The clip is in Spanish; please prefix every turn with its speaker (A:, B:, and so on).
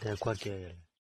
A: de cualquier